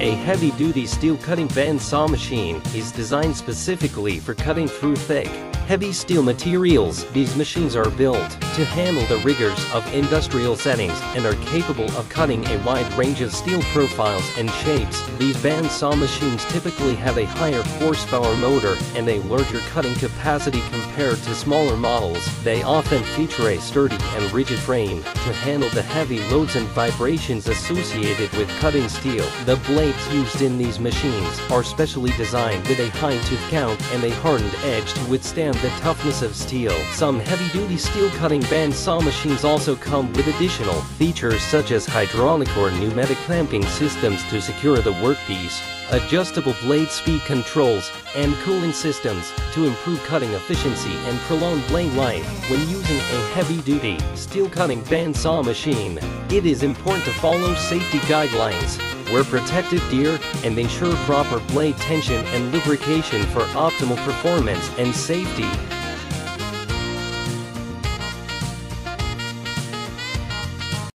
A heavy-duty steel cutting bandsaw machine is designed specifically for cutting through thick, heavy steel materials. These machines are built to handle the rigors of industrial settings and are capable of cutting a wide range of steel profiles and shapes. These bandsaw machines typically have a higher horsepower motor and a larger cutting capacity compared to smaller models. They often feature a sturdy and rigid frame to handle the heavy loads and vibrations associated with cutting steel. The blades used in these machines are specially designed with a high tooth count and a hardened edge to withstand the toughness of steel. Some heavy-duty steel cutting bandsaw machines also come with additional features such as hydraulic or pneumatic clamping systems to secure the workpiece, adjustable blade speed controls, and cooling systems to improve cutting efficiency and prolong blade life. When using a heavy-duty steel cutting bandsaw machine, it is important to follow safety guidelines wear protective gear, and ensure proper blade tension and lubrication for optimal performance and safety.